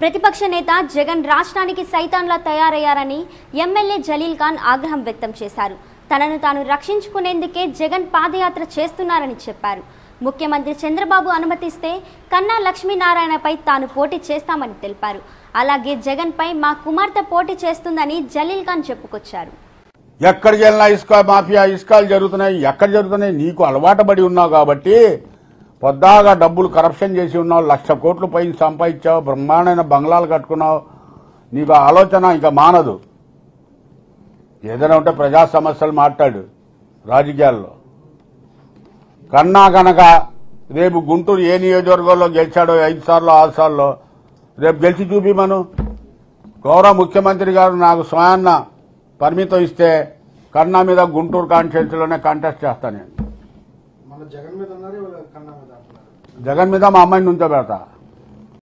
ప్రతిపక్ష నేత జగన్ రాష్ట్రానికి సైతాన్లా తయారయ్యారని ఎమ్మెల్యే జలీల్ ఖాన్ ఆగ్రహం వ్యక్తం చేశారు. తనను తాను రక్షించుకునేందుకే జగన్ పాదయాత్ర చేస్తున్నారని చెప్పారు. ముఖ్యమంత్రి చంద్రబాబు అనుమతిస్తే కన్నా లక్ష్మీనారాయణపై తాను పోటీ చేస్తామని తెలిపారు. అలాగే జగన్పై మా కుమార్తె పోటీ చేస్తుందని జలీల్ ఖాన్ చెప్పుకొచ్చారు. ఎక్కడ వెళ్ళినా ఇసుక మాఫియా ఇసుకాలు జరుగుతున్నాయి ఎక్కడ జరుగుతున్నాయి నీకు అలవాటు పడి ఉన్నావు కాబట్టి పొద్దాగా డబ్బులు కరప్షన్ చేసి ఉన్నావు లక్ష కోట్లు పైన సంపాదించావు బ్రహ్మాండమైన బంగ్లాలు కట్టుకున్నావు. నీకు ఆలోచన ఇంకా మానదు. ఏదైనా ఉంటే ప్రజా సమస్యలు మాట్లాడు రాజకీయాల్లో. కన్నా కనుక రేపు గుంటూరు ఏ నియోజకవర్గంలో గెలిచాడో ఐదు సార్లు ఆరు సార్లు రేపు గెలిచి చూపిమను. గౌరవ ముఖ్యమంత్రి గారు నాకు స్వయాన్న పరిమితం ఇస్తే కన్నా మీద గుంటూరు కాన్స్టిట్యున్సీలోనే కాంటెస్ట్ చేస్తాను నేను. జగన్ మీద ఉన్నారు ఇవాళ కన్నా మీద అంటున్నారు జగన్ మీద మా అమ్మాయిని నుంచో పెడతా